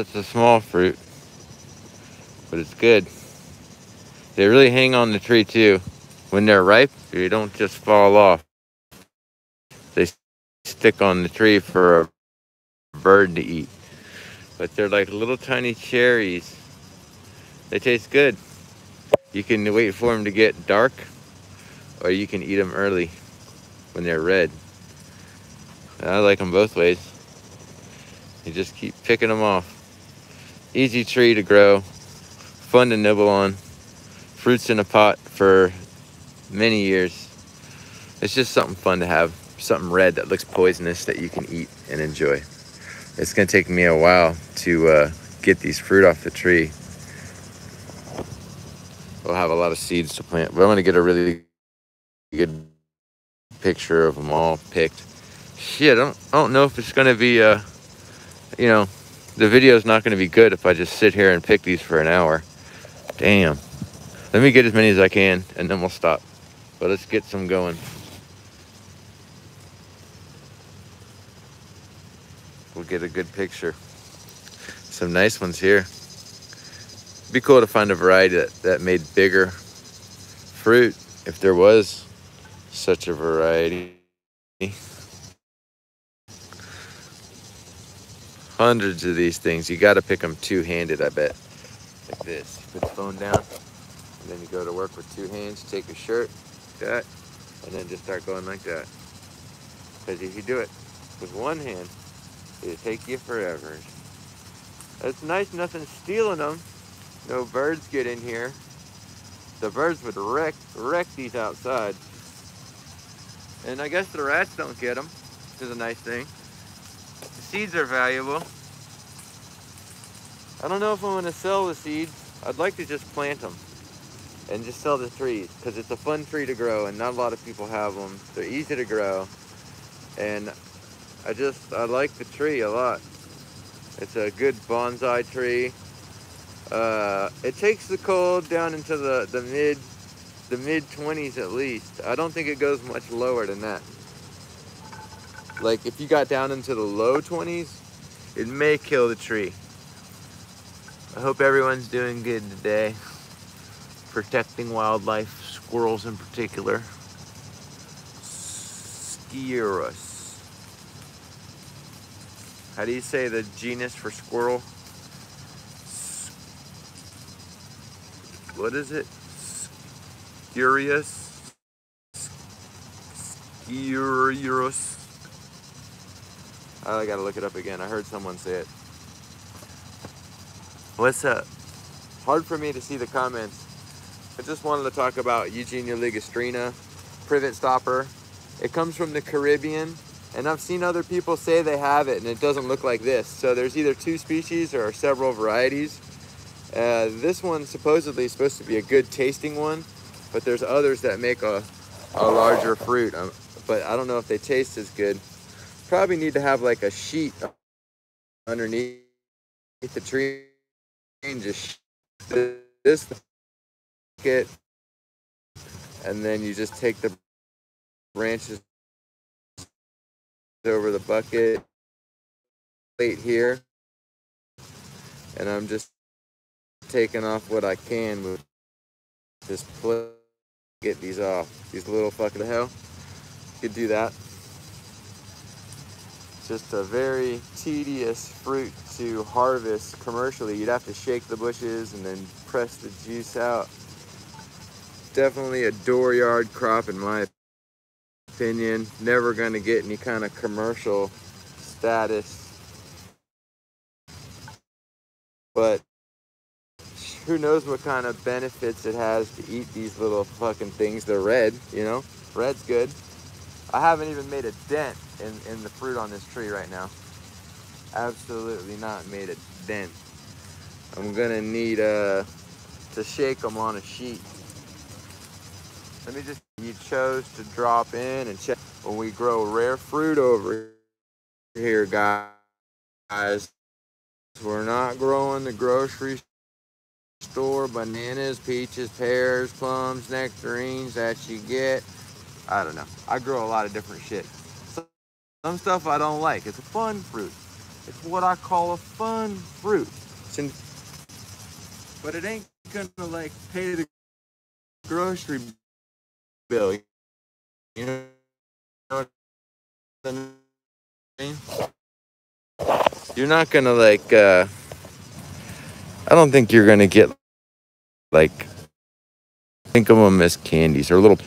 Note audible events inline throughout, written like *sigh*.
it's a small fruit, but it's good. They really hang on the tree too. When they're ripe, they don't just fall off. They stick on the tree for a bird to eat. But they're like little tiny cherries. They taste good. You can wait for them to get dark or you can eat them early when they're red. I like them both ways. You just keep picking them off. Easy tree to grow, fun to nibble on, fruits in a pot for many years. It's just something fun to have, something red that looks poisonous that you can eat and enjoy. It's gonna take me a while to uh, get these fruit off the tree. We'll have a lot of seeds to plant, but I'm gonna get a really good picture of them all picked. Shit, I don't, I don't know if it's gonna be, uh, you know, the video is not gonna be good if I just sit here and pick these for an hour. Damn. Let me get as many as I can and then we'll stop. But let's get some going. We'll get a good picture. Some nice ones here. Be cool to find a variety that, that made bigger fruit if there was such a variety. Hundreds of these things. You got to pick them two-handed, I bet. Like this. Put the phone down, and then you go to work with two hands. Take your shirt, that, and then just start going like that. Because if you do it with one hand, it'll take you forever. It's nice nothing stealing them. No birds get in here. The birds would wreck, wreck these outside. And I guess the rats don't get them, which is a nice thing. The seeds are valuable. I don't know if I'm gonna sell the seeds. I'd like to just plant them and just sell the trees because it's a fun tree to grow and not a lot of people have them. They're easy to grow and I just, I like the tree a lot. It's a good bonsai tree. Uh, it takes the cold down into the, the mid the mid 20s at least. I don't think it goes much lower than that. Like if you got down into the low 20s, it may kill the tree. I hope everyone's doing good today. Protecting wildlife, squirrels in particular. Sciurus. How do you say the genus for squirrel? What is it? Sciurus? Sciurus? I gotta look it up again. I heard someone say it. What's up? Hard for me to see the comments. I just wanted to talk about Eugenia ligustrina, privet stopper. It comes from the Caribbean, and I've seen other people say they have it, and it doesn't look like this. So there's either two species or several varieties. Uh, this one supposedly is supposed to be a good tasting one, but there's others that make a, a larger fruit. Um, but I don't know if they taste as good. Probably need to have like a sheet underneath the tree just this bucket, and then you just take the branches over the bucket plate here, and I'm just taking off what I can with this plate. Get these off. These little fucking hell. You could do that. Just a very tedious fruit to harvest commercially. You'd have to shake the bushes and then press the juice out. Definitely a dooryard crop in my opinion. Never going to get any kind of commercial status. But who knows what kind of benefits it has to eat these little fucking things. They're red, you know? Red's good. I haven't even made a dent in, in the fruit on this tree right now. Absolutely not made a dent. I'm gonna need uh, to shake them on a sheet. Let me just, you chose to drop in and check when we grow rare fruit over here, guys. We're not growing the grocery store bananas, peaches, pears, plums, nectarines that you get. I don't know. I grow a lot of different shit. Some stuff I don't like. It's a fun fruit. It's what I call a fun fruit. But it ain't gonna like pay the grocery bill. You know what I mean? You're not gonna like. uh I don't think you're gonna get like. Think of them as candies or little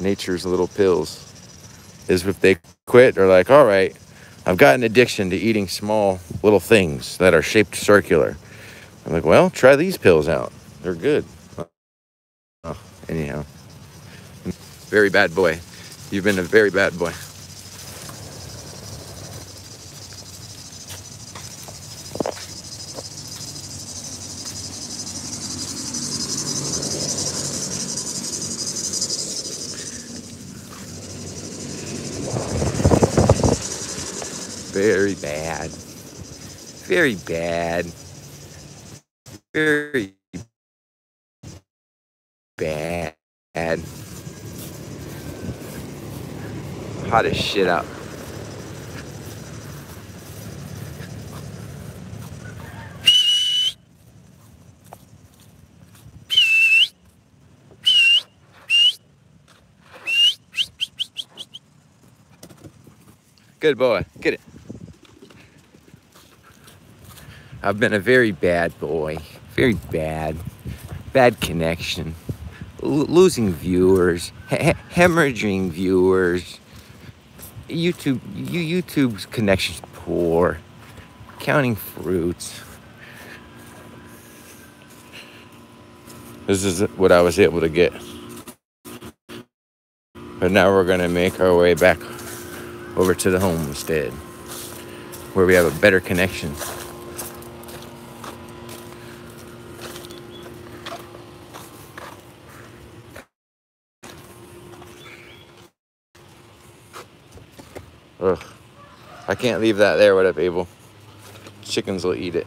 nature's little pills. Is if they quit or like, all right, I've got an addiction to eating small little things that are shaped circular. I'm like, well, try these pills out. They're good. Oh, anyhow, very bad boy. You've been a very bad boy. Very bad. Very bad. Very bad. Hot as shit out. Good boy. Get it. I've been a very bad boy. Very bad. Bad connection. L- losing viewers. He- hemorrhaging viewers. YouTube, you, YouTube's connection's poor. Counting fruits. This is what I was able to get. But now we're gonna make our way back over to the homestead where we have a better connection. Ugh. I can't leave that there, what up, Abel? Chickens will eat it.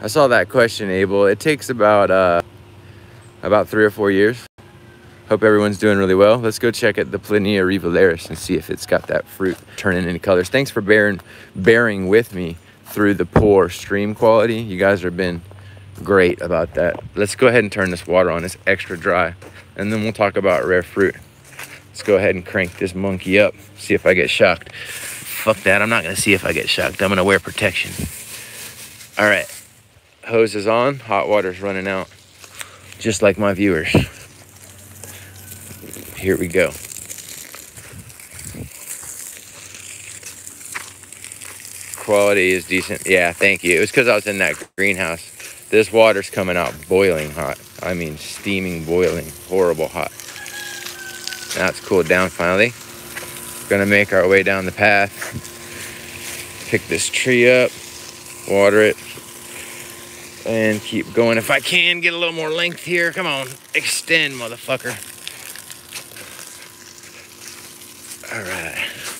I saw that question, Abel. It takes about uh, about three or four years. Hope everyone's doing really well. Let's go check out the Plinia rivularis and see if it's got that fruit turning any colors. Thanks for bearing bearing with me through the poor stream quality. You guys have been great about that. Let's go ahead and turn this water on. It's extra dry. And then we'll talk about rare fruit. Let's go ahead and crank this monkey up. See if I get shocked. Fuck that. I'm not going to see if I get shocked. I'm going to wear protection. All right hose is on, hot water's running out, just like my viewers. Here we go. Quality is decent. Yeah, thank you. It was because I was in that greenhouse. This water's coming out boiling hot. I mean, steaming, boiling, horrible hot. Now it's cooled down finally. Gonna make our way down the path. Pick this tree up, water it, and keep going. If I can get a little more length here, come on, extend, motherfucker. All right.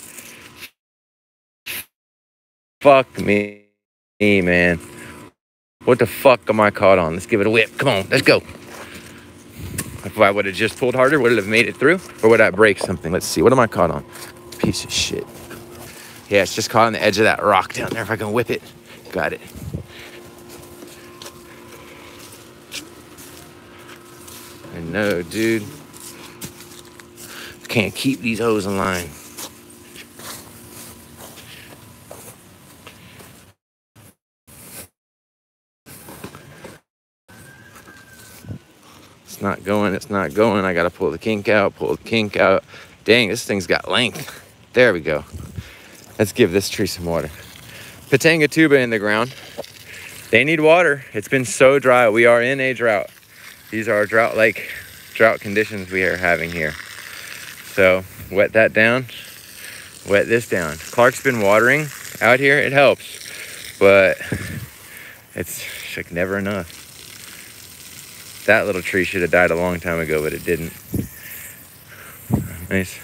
Fuck me, me, man. What the fuck am I caught on? Let's give it a whip. Come on, let's go. If I would have just pulled harder, would it have made it through? Or would I break something? Let's see. What am I caught on? Piece of shit. Yeah, it's just caught on the edge of that rock down there. If I can whip it, got it. I know, dude. Can't keep these hoes in line. It's not going, it's not going. I gotta pull the kink out, pull the kink out. Dang, this thing's got length. There we go. Let's give this tree some water. Pitanga tuba in the ground. They need water. It's been so dry. We are in a drought. These are drought like drought conditions we are having here. So wet that down, wet this down. Clark's been watering out here, it helps, but it's like never enough. That little tree should have died a long time ago, but it didn't. Nice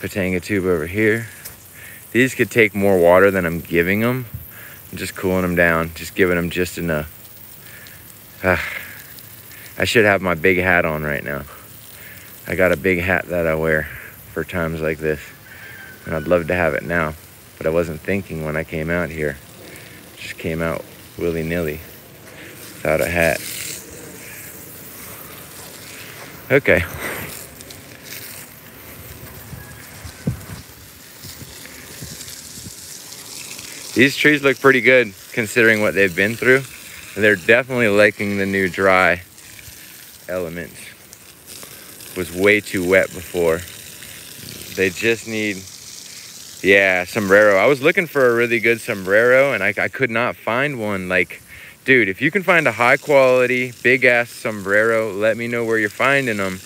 Pitanga tuba over here. These could take more water than I'm giving them. I'm just cooling them down, just giving them just enough. Ah. I should have my big hat on right now. I got a big hat that I wear for times like this. And I'd love to have it now. But I wasn't thinking when I came out here. Just came out willy-nilly without a hat. Okay. These trees look pretty good considering what they've been through. They're definitely liking the new dry elements. Was way too wet before. They just need, yeah, sombrero. I was looking for a really good sombrero and I, I could not find one. Like, dude, if you can find a high quality, big ass sombrero, let me know where you're finding them.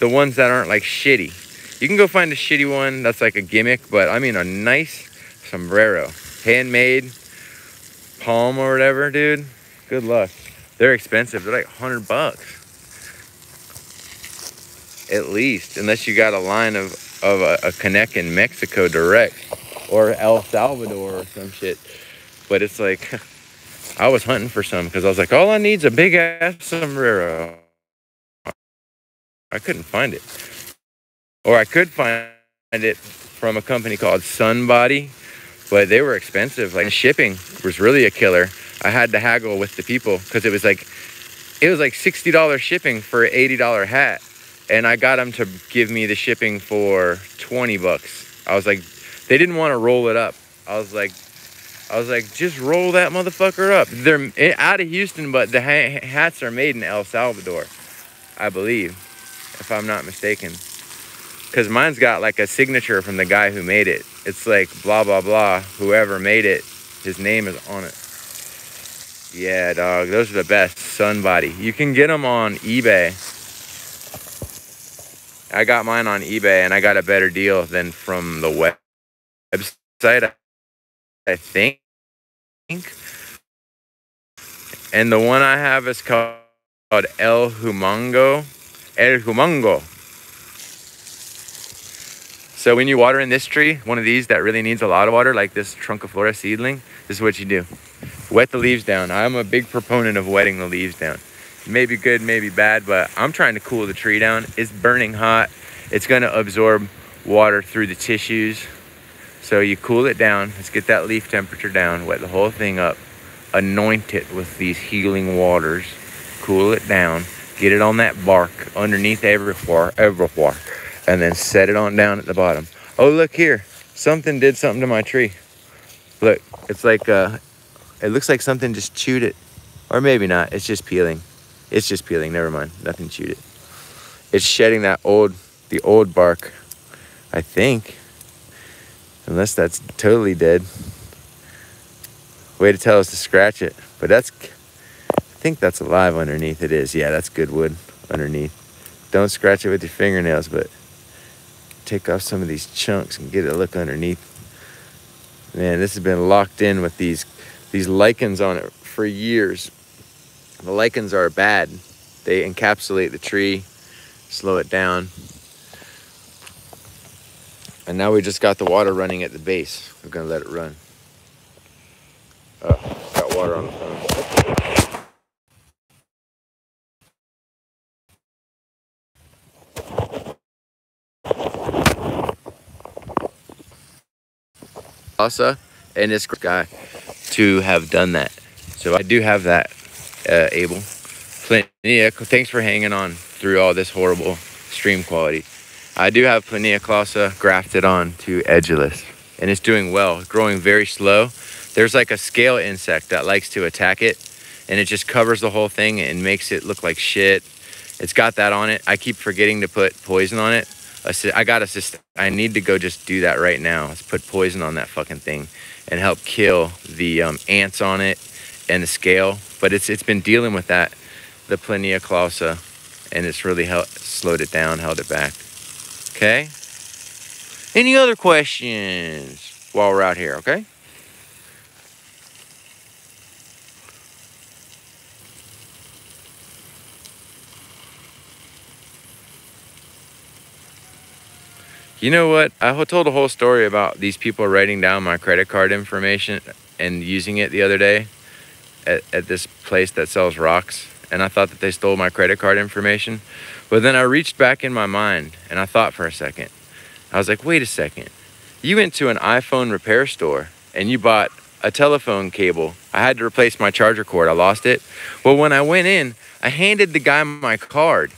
The ones that aren't like shitty. You can go find a shitty one that's like a gimmick, but I mean a nice sombrero handmade palm or whatever, dude, good luck. They're expensive. They're like 100 bucks. At least, unless you got a line of, of a, a connect in Mexico direct or El Salvador or some shit. But it's like, *laughs* I was hunting for some because I was like, all I need is a big ass sombrero. I couldn't find it. Or I could find it from a company called Sunbody but they were expensive. Like shipping was really a killer. I had to haggle with the people because it was like it was like sixty dollars shipping for an eighty dollar hat, and I got them to give me the shipping for twenty bucks. I was like, they didn't want to roll it up. I was like, I was like, just roll that motherfucker up. They're out of Houston, but the hats are made in El Salvador, I believe, if I'm not mistaken. Because mine's got like a signature from the guy who made it. It's like blah blah blah whoever made it his name is on it. Yeah dog those are the best sunbody you can get them on ebay. I got mine on ebay and i got a better deal than from the web website i think and the one i have is called el humongo el humongo so when you water in this tree, one of these that really needs a lot of water, like this Trunciflora seedling, this is what you do. Wet the leaves down. I'm a big proponent of wetting the leaves down. Maybe good, maybe bad, but I'm trying to cool the tree down. It's burning hot. It's gonna absorb water through the tissues. So you cool it down. Let's get that leaf temperature down. Wet the whole thing up. Anoint it with these healing waters. Cool it down. Get it on that bark underneath everywhere, everywhere and then set it on down at the bottom. Oh, look here. Something did something to my tree. Look, it's like, uh, it looks like something just chewed it. Or maybe not. It's just peeling. It's just peeling. Never mind. Nothing chewed it. It's shedding that old, the old bark, I think. Unless that's totally dead. Way to tell us to scratch it. But that's, I think that's alive underneath. It is. Yeah, that's good wood underneath. Don't scratch it with your fingernails, but take off some of these chunks and get a look underneath. Man, this has been locked in with these these lichens on it for years. The lichens are bad. They encapsulate the tree, slow it down. And now we just got the water running at the base. We're gonna let it run. Oh, got water on the phone. Asa and this guy to have done that. So I do have that, uh, Abel. Plenty thanks for hanging on through all this horrible stream quality. I do have Plinia clausa grafted on to Edulis and it's doing well, growing very slow. There's like a scale insect that likes to attack it and it just covers the whole thing and makes it look like shit. It's got that on it. I keep forgetting to put poison on it I got a I need to go just do that right now. Let's put poison on that fucking thing and help kill the um, ants on it and the scale. But it's it's been dealing with that, the Plinia clausa, and it's really held, slowed it down, held it back. Okay. Any other questions while we're out here? Okay. You know what? I told a whole story about these people writing down my credit card information and using it the other day at, at this place that sells rocks. And I thought that they stole my credit card information. But then I reached back in my mind and I thought for a second. I was like, wait a second. You went to an iPhone repair store and you bought a telephone cable. I had to replace my charger cord. I lost it. Well, when I went in, I handed the guy my card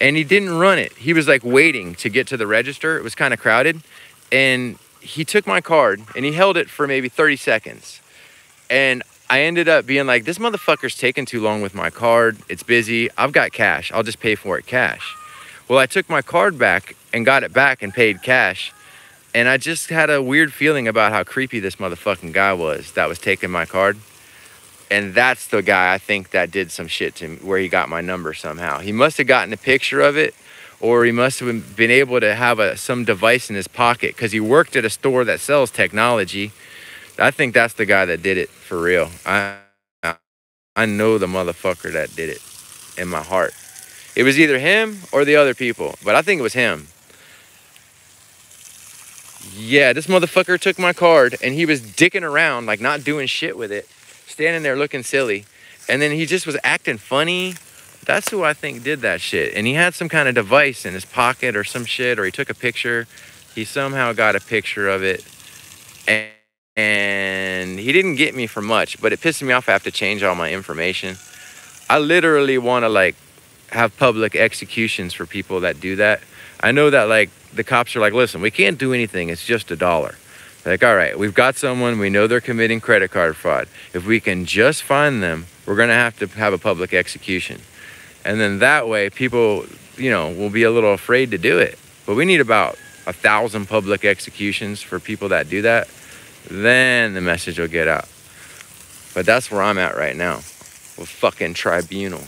and he didn't run it. He was like waiting to get to the register. It was kind of crowded. And he took my card and he held it for maybe 30 seconds. And I ended up being like, this motherfucker's taking too long with my card. It's busy. I've got cash. I'll just pay for it cash. Well, I took my card back and got it back and paid cash. And I just had a weird feeling about how creepy this motherfucking guy was that was taking my card. And that's the guy I think that did some shit to me where he got my number somehow. He must have gotten a picture of it or he must have been able to have a, some device in his pocket because he worked at a store that sells technology. I think that's the guy that did it for real. I, I know the motherfucker that did it in my heart. It was either him or the other people, but I think it was him. Yeah, this motherfucker took my card and he was dicking around, like not doing shit with it, standing there looking silly. And then he just was acting funny. That's who I think did that shit. And he had some kind of device in his pocket or some shit, or he took a picture. He somehow got a picture of it. And, and he didn't get me for much, but it pissed me off. I have to change all my information. I literally want to like have public executions for people that do that. I know that like the cops are like, listen, we can't do anything. It's just a dollar. like, all right, we've got someone. We know they're committing credit card fraud. If we can just find them, we're going to have to have a public execution. And then that way, people, you know, will be a little afraid to do it. But we need about a thousand public executions for people that do that. Then the message will get out. But that's where I'm at right now with fucking tribunal.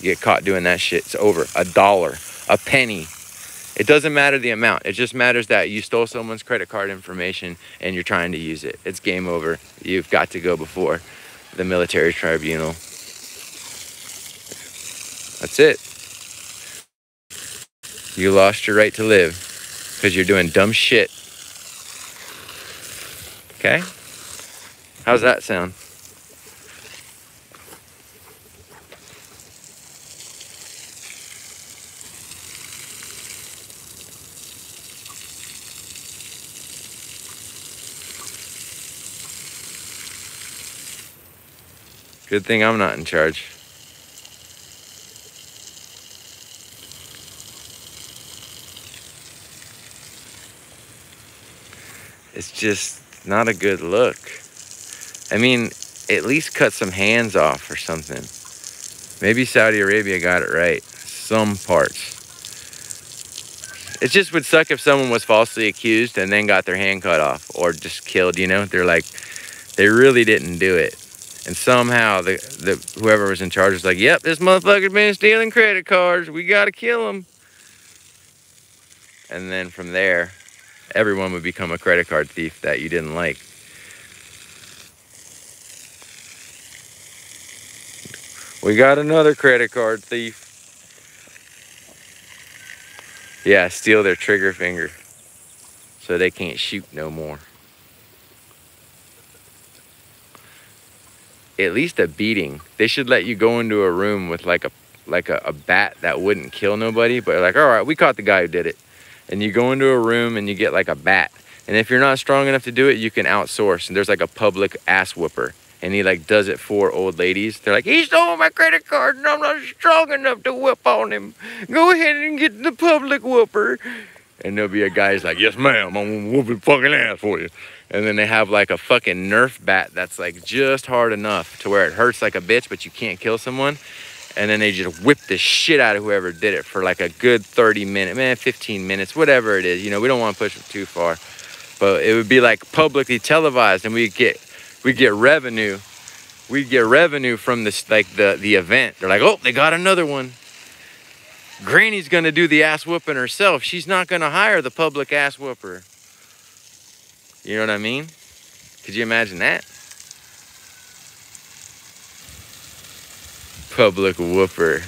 You get caught doing that shit, it's over. A dollar a penny. It doesn't matter the amount. It just matters that you stole someone's credit card information and you're trying to use it. It's game over. You've got to go before the military tribunal. That's it. You lost your right to live because you're doing dumb shit. Okay? How's that sound? Good thing I'm not in charge. It's just not a good look. I mean, at least cut some hands off or something. Maybe Saudi Arabia got it right. Some parts. It just would suck if someone was falsely accused and then got their hand cut off or just killed, you know? They're like, they really didn't do it. And somehow the, the whoever was in charge was like, yep, this motherfucker's been stealing credit cards. We got to kill him. And then from there, everyone would become a credit card thief that you didn't like. We got another credit card thief. Yeah, steal their trigger finger so they can't shoot no more. at least a beating. They should let you go into a room with like a like a, a, bat that wouldn't kill nobody, but like, all right, we caught the guy who did it. And you go into a room and you get like a bat. And if you're not strong enough to do it, you can outsource. And there's like a public ass whooper. And he like does it for old ladies. They're like, he stole my credit card and I'm not strong enough to whip on him. Go ahead and get the public whooper. And there'll be a guy who's like, yes ma'am, I'm his fucking ass for you and then they have like a fucking Nerf bat that's like just hard enough to where it hurts like a bitch, but you can't kill someone. And then they just whip the shit out of whoever did it for like a good 30 minutes, man, 15 minutes, whatever it is. You know, we don't want to push it too far, but it would be like publicly televised, and we get we get revenue. We get revenue from this like the the event. They're like, oh, they got another one. Granny's gonna do the ass whooping herself. She's not gonna hire the public ass whooper. You know what I mean? Could you imagine that? Public whooper.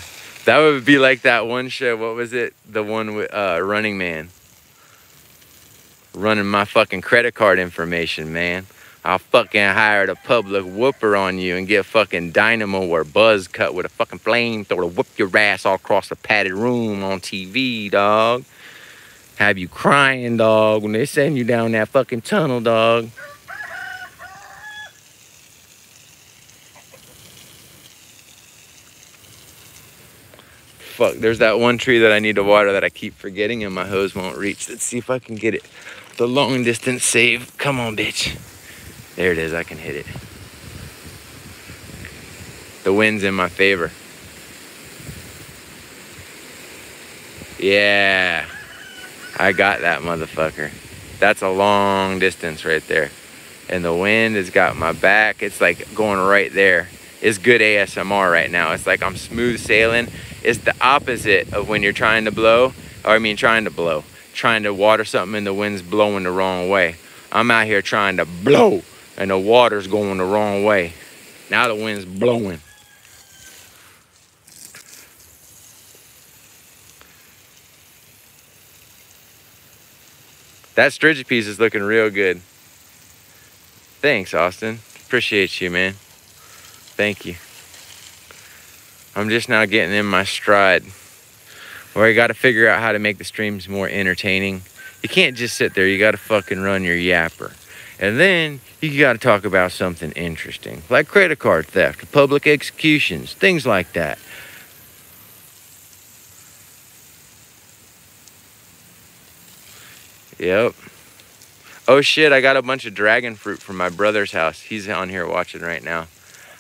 That would be like that one show. What was it? The one with uh, Running Man. Running my fucking credit card information, man. I'll fucking hire a public whooper on you and get fucking dynamo or buzz cut with a fucking flamethrower whoop your ass all across the padded room on TV, dog. Have you crying, dog, when they send you down that fucking tunnel, dog. Fuck. There's that one tree that I need to water that I keep forgetting and my hose won't reach. Let's see if I can get it. The long distance save. Come on, bitch. There it is. I can hit it. The wind's in my favor. Yeah. I got that motherfucker. That's a long distance right there. And the wind has got my back. It's like going right there. It's good ASMR right now. It's like I'm smooth sailing it's the opposite of when you're trying to blow, or I mean trying to blow, trying to water something and the wind's blowing the wrong way. I'm out here trying to blow and the water's going the wrong way. Now the wind's blowing. That Strigipes is looking real good. Thanks, Austin. Appreciate you, man. Thank you. I'm just now getting in my stride where I got to figure out how to make the streams more entertaining. You can't just sit there, you got to fucking run your yapper. And then you got to talk about something interesting, like credit card theft, public executions, things like that. Yep. Oh shit, I got a bunch of dragon fruit from my brother's house. He's on here watching right now.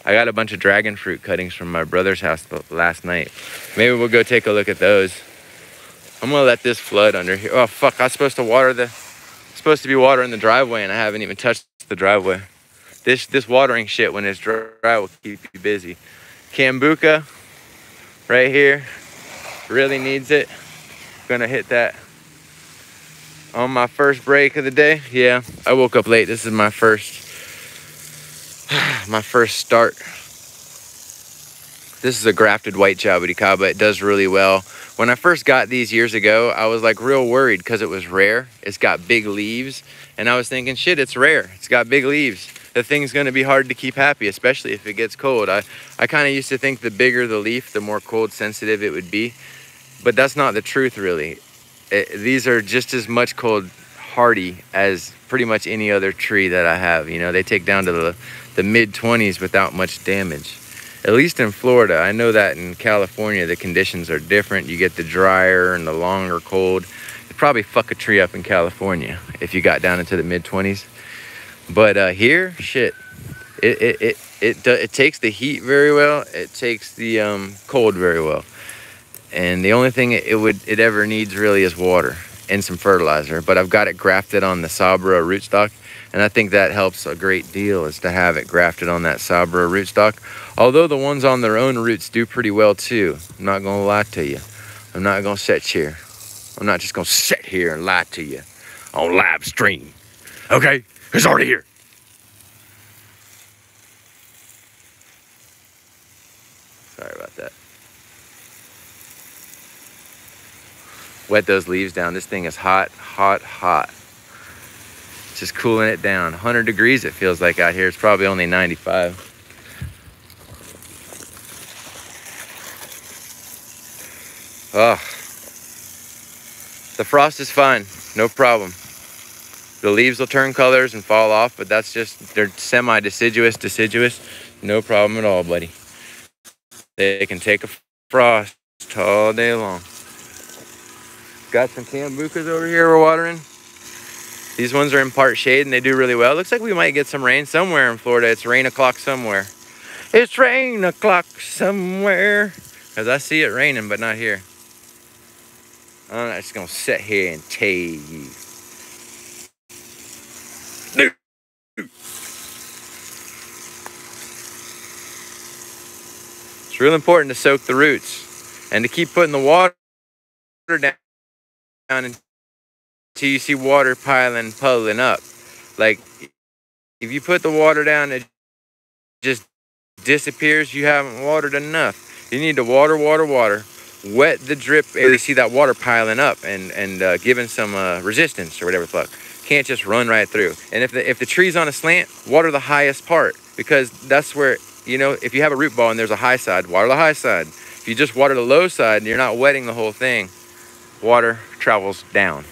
I got a bunch of dragon fruit cuttings from my brother's house last night. Maybe we'll go take a look at those. I'm gonna let this flood under here. Oh fuck, I was supposed to water the, supposed to be watering the driveway and I haven't even touched the driveway. This this watering shit when it's dry will keep you busy. Cambuca, right here, really needs it. Gonna hit that on my first break of the day. Yeah, I woke up late. This is my first *sighs* my first start. This is a grafted white Jabuticaba. It does really well. When I first got these years ago, I was like real worried because it was rare. It's got big leaves. And I was thinking, shit, it's rare. It's got big leaves. The thing's gonna be hard to keep happy, especially if it gets cold. I, I kind of used to think the bigger the leaf, the more cold sensitive it would be. But that's not the truth really. It, these are just as much cold hardy as pretty much any other tree that I have. You know, they take down to the the mid 20s without much damage. At least in Florida. I know that in California the conditions are different. You get the drier and the longer cold. You'd probably fuck a tree up in California if you got down into the mid 20s. But uh, here, shit, it, it, it, it, it takes the heat very well. It takes the um, cold very well. And the only thing it would it ever needs really is water and some fertilizer. But I've got it grafted on the Sabara rootstock and I think that helps a great deal is to have it grafted on that Sabara rootstock. Although the ones on their own roots do pretty well too. I'm not gonna lie to you. I'm not gonna sit here. I'm not just gonna sit here and lie to you on live stream. Okay, it's already here. Sorry about that. Wet those leaves down. This thing is hot, hot, hot just cooling it down. 100 degrees it feels like out here. It's probably only 95. Oh, the frost is fine, no problem. The leaves will turn colors and fall off, but that's just, they're semi-deciduous, deciduous. No problem at all, buddy. They can take a frost all day long. Got some cambucas over here we're watering. These ones are in part shade and they do really well. Looks like we might get some rain somewhere in Florida. It's rain o'clock somewhere. It's rain o'clock somewhere. Because I see it raining, but not here. I'm just to sit here and tell you. It's real important to soak the roots and to keep putting the water down till you see water piling, puddling up. Like, if you put the water down, it just disappears. You haven't watered enough. You need to water, water, water. Wet the drip area. You see that water piling up and, and uh, giving some uh, resistance or whatever the fuck. can't just run right through. And if the, if the tree's on a slant, water the highest part because that's where, you know, if you have a root ball and there's a high side, water the high side. If you just water the low side and you're not wetting the whole thing, water travels down.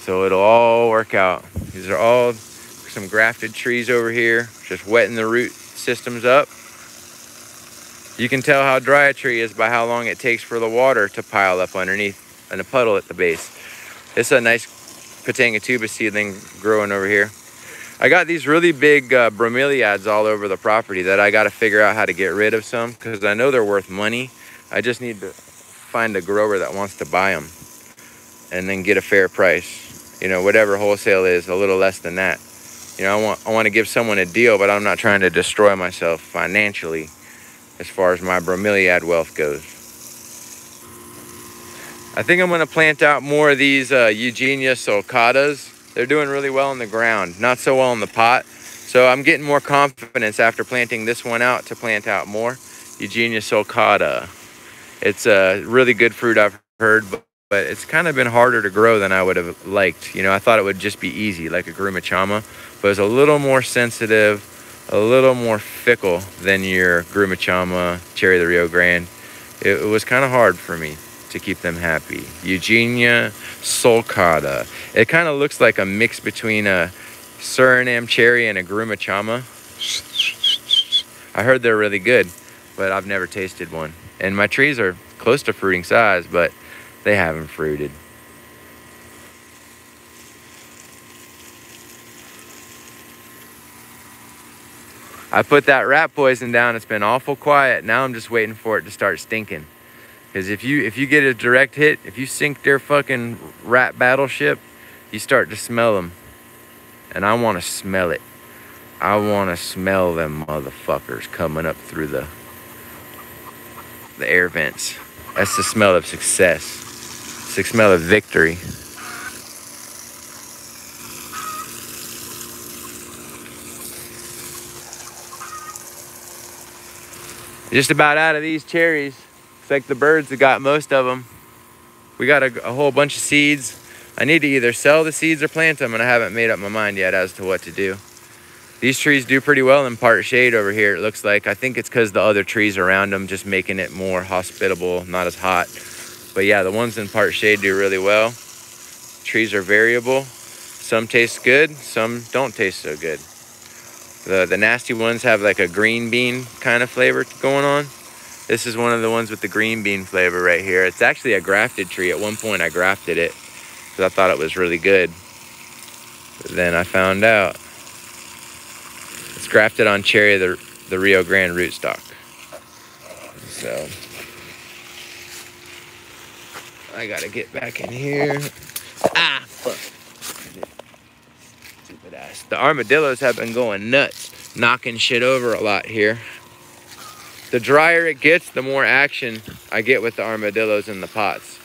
So it'll all work out. These are all some grafted trees over here, just wetting the root systems up. You can tell how dry a tree is by how long it takes for the water to pile up underneath in a puddle at the base. This is a nice Pitanga tuba seedling growing over here. I got these really big uh, bromeliads all over the property that I got to figure out how to get rid of some because I know they're worth money. I just need to find a grower that wants to buy them and then get a fair price. You know, whatever wholesale is, a little less than that. You know, I want I want to give someone a deal, but I'm not trying to destroy myself financially as far as my bromeliad wealth goes. I think I'm going to plant out more of these uh, Eugenia sulcatas. They're doing really well in the ground, not so well in the pot. So I'm getting more confidence after planting this one out to plant out more. Eugenia sulcata. It's a really good fruit I've heard, but, it's kind of been harder to grow than I would have liked. You know, I thought it would just be easy like a Grumichama, but it's a little more sensitive, a little more fickle than your Grumichama, Cherry the Rio Grande. It, it was kind of hard for me to keep them happy. Eugenia sulcata. It kind of looks like a mix between a Suriname cherry and a Grumichama. I heard they're really good, but I've never tasted one. And my trees are close to fruiting size, but they haven't fruited. I put that rat poison down. It's been awful quiet. Now I'm just waiting for it to start stinking. Because if you if you get a direct hit, if you sink their fucking rat battleship, you start to smell them. And I want to smell it. I want to smell them motherfuckers coming up through the the air vents. That's the smell of success. The smell of victory. Just about out of these cherries. It's like the birds that got most of them. We got a, a, whole bunch of seeds. I need to either sell the seeds or plant them, and I haven't made up my mind yet as to what to do. These trees do pretty well in part shade over here, it looks like. I think it's because the other trees around them just making it more hospitable, not as hot. But yeah, the ones in part shade do really well. Trees are variable. Some taste good, some don't taste so good. The, the nasty ones have like a green bean kind of flavor going on. This is one of the ones with the green bean flavor right here. It's actually a grafted tree. At one point I grafted it because I thought it was really good. But then I found out it's grafted on cherry, the, the Rio Grande rootstock. So I gotta get back in here. Ah, fuck. Stupid ass. The armadillos have been going nuts, knocking shit over a lot here. The drier it gets, the more action I get with the armadillos in the pots.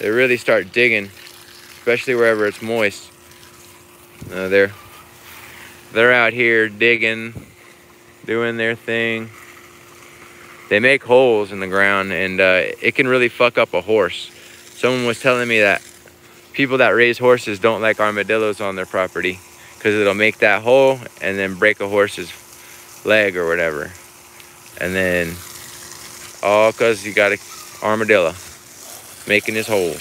They really start digging, especially wherever it's moist. Uh, they're they're out here digging, doing their thing. They make holes in the ground, and uh, it can really fuck up a horse. Someone was telling me that people that raise horses don't like armadillos on their property because it'll make that hole and then break a horse's leg or whatever and then all because you got an armadillo making his hole.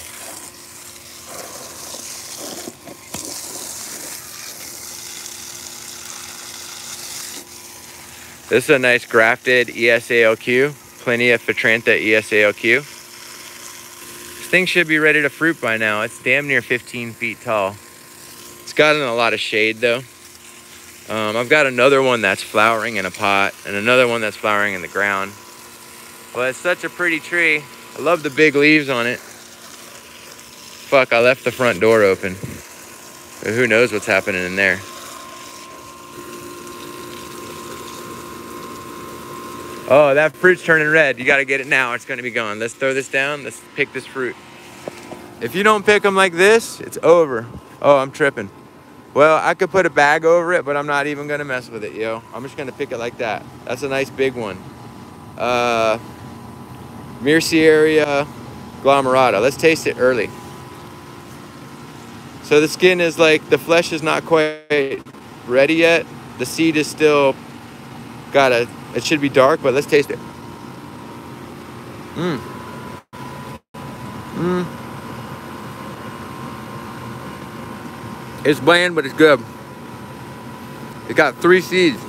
This is a nice grafted ESALQ, Plinia Phitrantha ESALQ. Thing should be ready to fruit by now. It's damn near 15 feet tall. It's gotten a lot of shade though. Um, I've got another one that's flowering in a pot and another one that's flowering in the ground. But it's such a pretty tree. I love the big leaves on it. Fuck, I left the front door open. Who knows what's happening in there. Oh, that fruit's turning red. You gotta get it now. It's gonna be gone. Let's throw this down. Let's pick this fruit. If you don't pick them like this, it's over. Oh, I'm tripping. Well, I could put a bag over it, but I'm not even gonna mess with it, yo. I'm just gonna pick it like that. That's a nice big one. Uh, Myrciaria glomerata. Let's taste it early. So the skin is like, the flesh is not quite ready yet. The seed is still got a, it should be dark, but let's taste it. Mmm. Mmm. It's bland, but it's good. It got three seeds.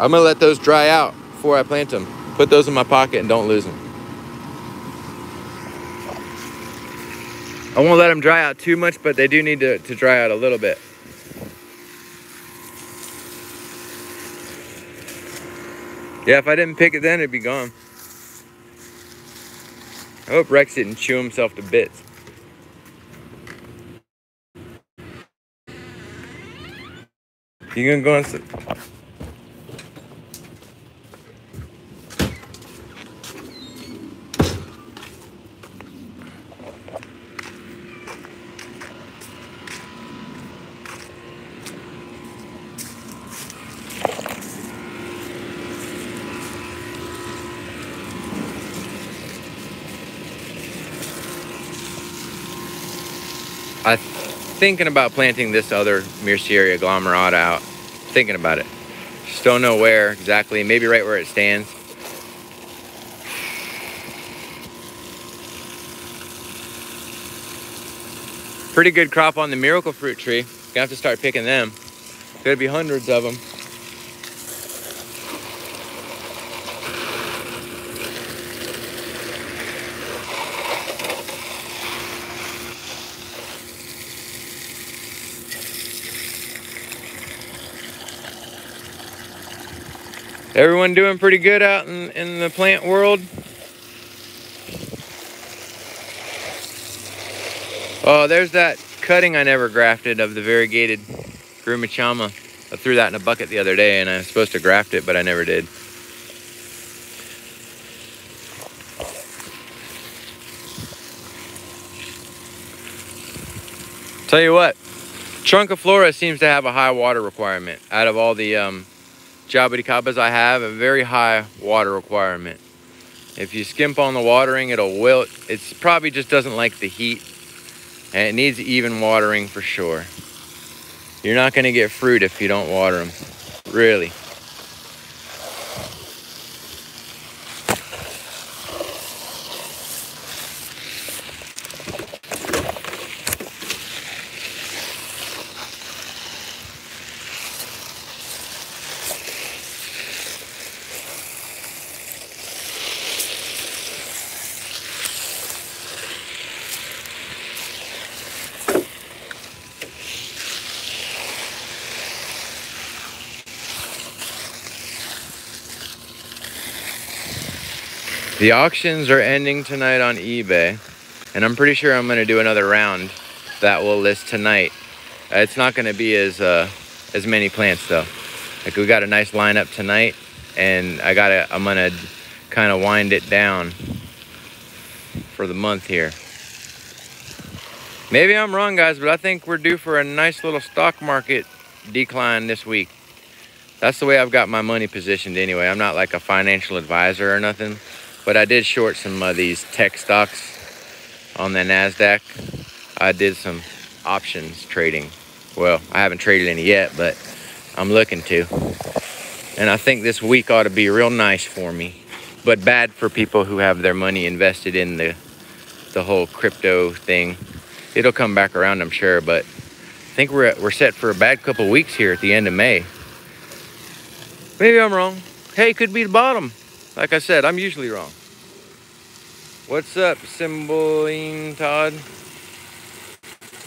I'm gonna let those dry out before I plant them. Put those in my pocket and don't lose them. I won't let them dry out too much, but they do need to, to dry out a little bit. Yeah, if I didn't pick it then, it'd be gone. I hope Rex didn't chew himself to bits. You gonna go and I thinking about planting this other Myrciaria glomerata out. Thinking about it. Just don't know where exactly. Maybe right where it stands. Pretty good crop on the miracle fruit tree. Gonna have to start picking them. Gonna be hundreds of them. Everyone doing pretty good out in, in the plant world? Oh, there's that cutting I never grafted of the variegated Grumichama. I threw that in a bucket the other day and I was supposed to graft it, but I never did. Tell you what, Trunciflora seems to have a high water requirement out of all the um, jabuticabas I have a very high water requirement. If you skimp on the watering, it'll wilt. It probably just doesn't like the heat and it needs even watering for sure. You're not gonna get fruit if you don't water them, really. The auctions are ending tonight on eBay, and I'm pretty sure I'm going to do another round that will list tonight. It's not going to be as uh, as many plants though. Like we got a nice lineup tonight, and I got I'm going to kind of wind it down for the month here. Maybe I'm wrong, guys, but I think we're due for a nice little stock market decline this week. That's the way I've got my money positioned anyway. I'm not like a financial advisor or nothing. But I did short some of these tech stocks on the NASDAQ. I did some options trading. Well, I haven't traded any yet, but I'm looking to. And I think this week ought to be real nice for me, but bad for people who have their money invested in the, the whole crypto thing. It'll come back around, I'm sure, but I think we're, we're set for a bad couple weeks here at the end of May. Maybe I'm wrong. Hey, could be the bottom. Like I said, I'm usually wrong. What's up, Symboline Todd?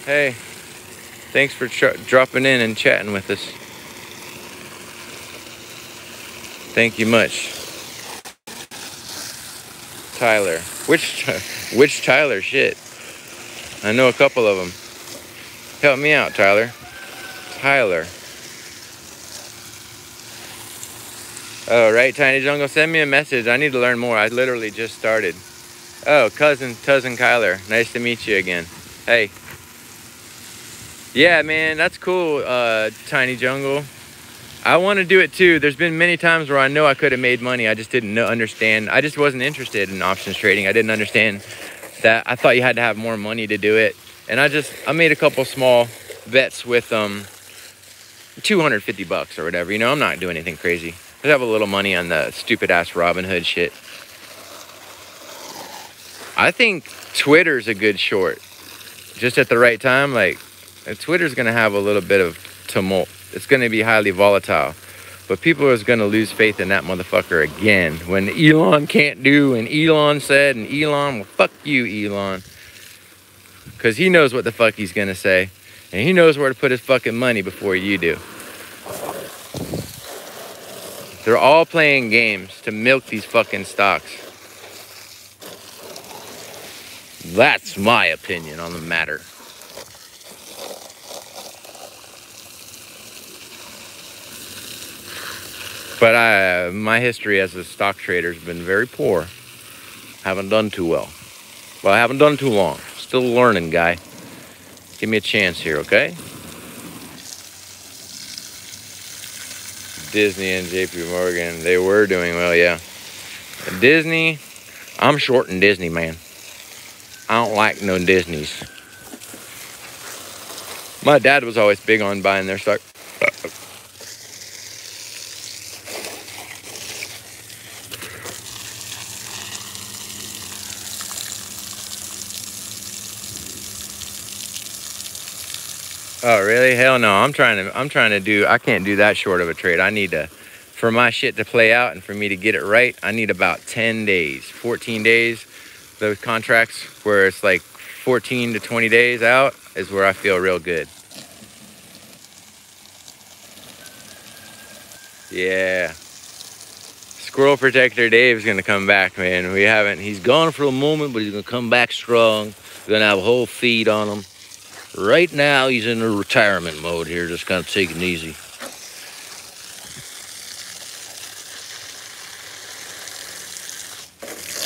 Hey, thanks for dropping in and chatting with us. Thank you much. Tyler. Which *laughs* which Tyler? Shit. I know a couple of them. Help me out, Tyler. Tyler. Oh, right, Tiny Jungle. Send me a message. I need to learn more. I literally just started. Oh, cousin, cousin Kyler. Nice to meet you again. Hey. Yeah, man, that's cool, uh, Tiny Jungle. I want to do it too. There's been many times where I know I could have made money. I just didn't know, understand. I just wasn't interested in options trading. I didn't understand that. I thought you had to have more money to do it. And I just, I made a couple small bets with um 250 bucks or whatever. You know, I'm not doing anything crazy. I have a little money on the stupid ass Robinhood shit. I think Twitter's a good short. Just at the right time, like Twitter's gonna have a little bit of tumult. It's gonna be highly volatile. But people are gonna lose faith in that motherfucker again. When Elon can't do and Elon said and Elon, well fuck you, Elon. Cause he knows what the fuck he's gonna say. And he knows where to put his fucking money before you do. They're all playing games to milk these fucking stocks. That's my opinion on the matter. But I, my history as a stock trader has been very poor. Haven't done too well. Well, I haven't done too long. Still learning, guy. Give me a chance here, okay? Disney and JP Morgan, they were doing well, yeah. Disney, I'm short in Disney, man. I don't like no Disneys. My dad was always big on buying their stock. Oh really? Hell no. I'm trying to I'm trying to do I can't do that short of a trade. I need to for my shit to play out and for me to get it right, I need about 10 days, 14 days. Those contracts where it's like 14 to 20 days out is where I feel real good. Yeah. Squirrel Protector Dave's gonna come back, man. We haven't, he's gone for a moment, but he's gonna come back strong. We're gonna have a whole feed on him. Right now, he's in a retirement mode here, just kind of taking it easy.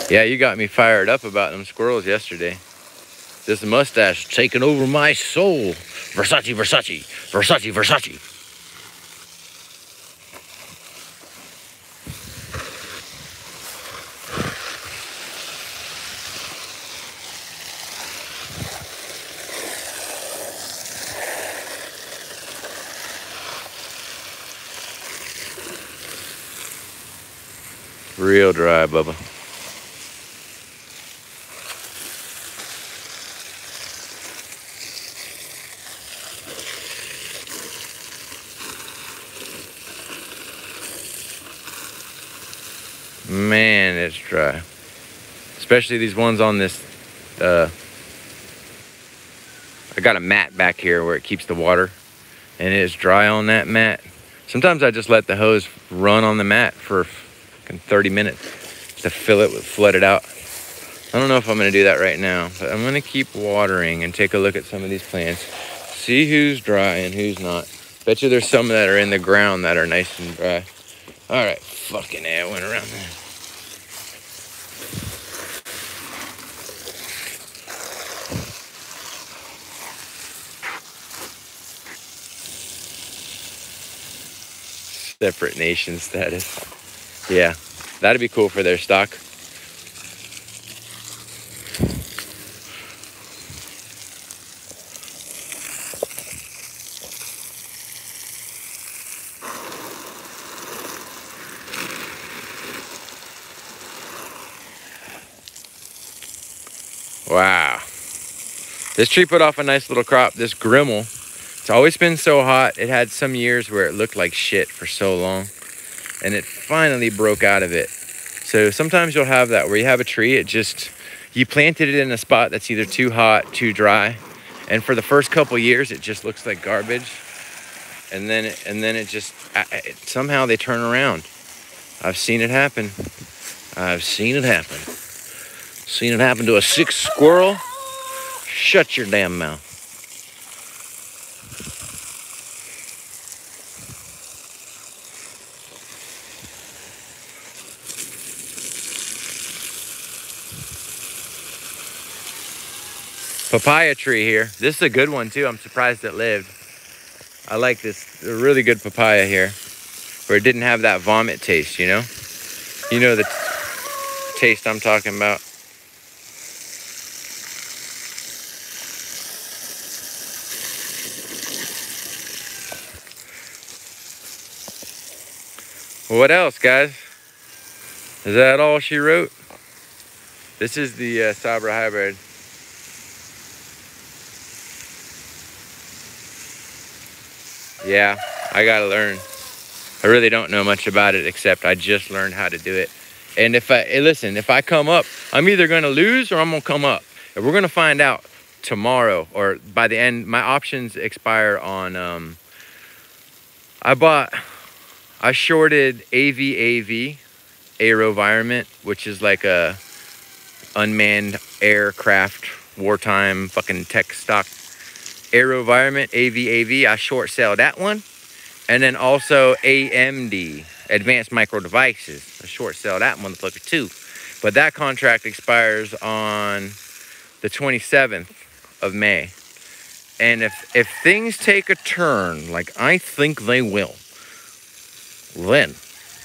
Yeah, you got me fired up about them squirrels yesterday. This mustache taking over my soul. Versace, Versace, Versace, Versace. Real dry, Bubba. Man, it's dry. Especially these ones on this, uh, I got a mat back here where it keeps the water and it's dry on that mat. Sometimes I just let the hose run on the mat for 30 minutes to fill it with flood it out. I don't know if I'm gonna do that right now, but I'm gonna keep watering and take a look at some of these plants, see who's dry and who's not. Bet you there's some that are in the ground that are nice and dry. All right, fucking A, I went around there. Separate nation status. Yeah, that'd be cool for their stock. Wow. This tree put off a nice little crop. This Grimmel, it's always been so hot. It had some years where it looked like shit for so long and it finally broke out of it. So sometimes you'll have that where you have a tree, it just, you planted it in a spot that's either too hot, too dry. And for the first couple years, it just looks like garbage. And then, and then it just, it, somehow they turn around. I've seen it happen. I've seen it happen. Seen it happen to a sick squirrel. Shut your damn mouth. Papaya tree here. This is a good one too. I'm surprised it lived. I like this, a really good papaya here. where it didn't have that vomit taste, you know? You know the taste I'm talking about. What else, guys? Is that all she wrote? This is the uh, Sabara hybrid. Yeah, I gotta learn. I really don't know much about it except I just learned how to do it. And if I listen, if I come up, I'm either gonna lose or I'm gonna come up. And we're gonna find out tomorrow or by the end. My options expire on. Um, I bought I shorted AVAV, AeroVironment, which is like a unmanned aircraft wartime fucking tech stock. AeroVironment, AVAV, I short sell that one. And then also AMD, Advanced Micro Devices. I short sell that motherfucker too. But that contract expires on the 27th of May. And if if things take a turn like I think they will, then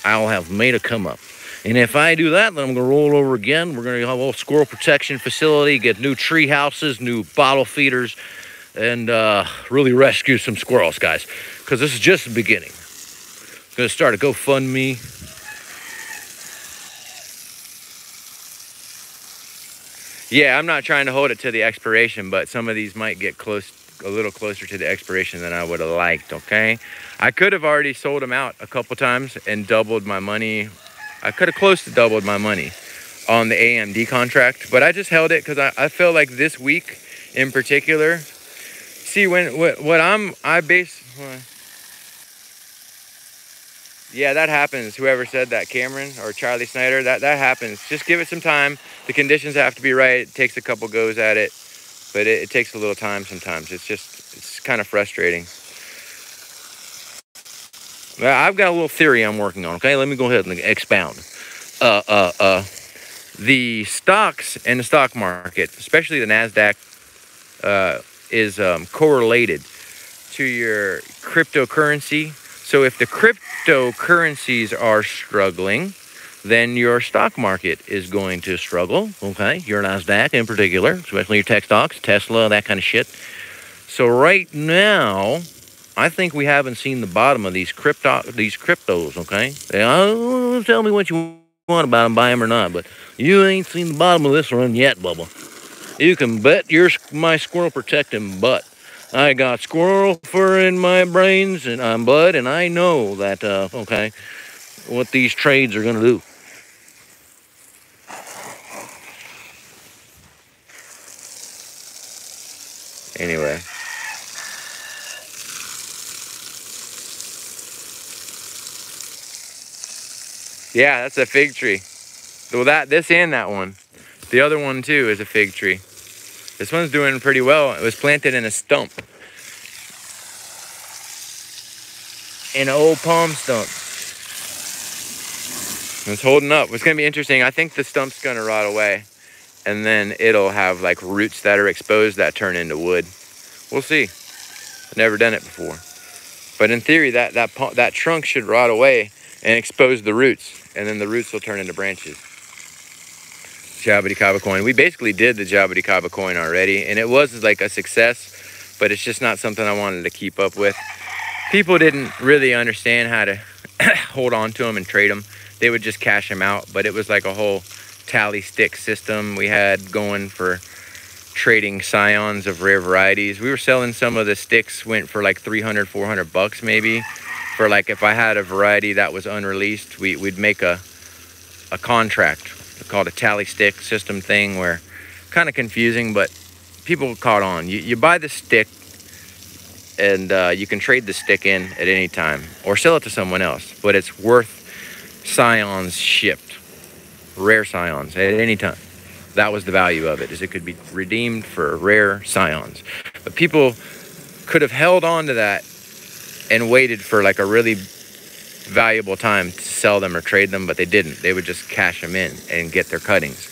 I'll have made a come up. And if I do that, then I'm gonna roll over again. We're gonna have a squirrel protection facility, get new tree houses, new bottle feeders, and uh, really rescue some squirrels, guys. Because this is just the beginning. I'm gonna start a GoFundMe. Yeah, I'm not trying to hold it to the expiration, but some of these might get close a little closer to the expiration than I would have liked, okay? I could have already sold them out a couple times and doubled my money. I could have close to doubled my money on the AMD contract, but I just held it because I, I feel like this week in particular, see when what, what I'm, I base, yeah, that happens. Whoever said that, Cameron or Charlie Snyder, that, that happens. Just give it some time. The conditions have to be right. It takes a couple goes at it but it, it takes a little time sometimes. It's just, it's kind of frustrating. Well, I've got a little theory I'm working on, okay? Let me go ahead and expound. Uh, uh, uh, the stocks and the stock market, especially the NASDAQ, uh, is um, correlated to your cryptocurrency. So if the cryptocurrencies are struggling, then your stock market is going to struggle. Okay, your Nasdaq in particular, especially your tech stocks, Tesla, that kind of shit. So right now, I think we haven't seen the bottom of these crypto these cryptos. Okay, oh, tell me what you want about them, buy them or not, but you ain't seen the bottom of this one yet, Bubba. You can bet your my squirrel protecting butt. I got squirrel fur in my brains and I'm blood, and I know that. Uh, okay, what these trades are gonna do. Anyway. Yeah, that's a fig tree. Well, that this and that one. The other one too is a fig tree. This one's doing pretty well. It was planted in a stump. In an old palm stump. It's holding up. It's gonna be interesting. I think the stump's gonna rot away and then it'll have like roots that are exposed that turn into wood. We'll see. I've never done it before. But in theory, that, that, that trunk should rot away and expose the roots, and then the roots will turn into branches. Jabba coin. We basically did the Jabba Kaba coin already, and it was like a success, but it's just not something I wanted to keep up with. People didn't really understand how to *coughs* hold on to them and trade them. They would just cash them out, but it was like a whole tally stick system we had going for trading scions of rare varieties. We were selling some of the sticks went for like 300, 400 bucks maybe. For like if I had a variety that was unreleased, we, would make a, a contract called a tally stick system thing where kind of confusing, but people caught on. You, you buy the stick and uh, you can trade the stick in at any time or sell it to someone else, but it's worth scions shipped rare scions at any time. That was the value of it, is it could be redeemed for rare scions. But people could have held on to that and waited for like a really valuable time to sell them or trade them, but they didn't. They would just cash them in and get their cuttings.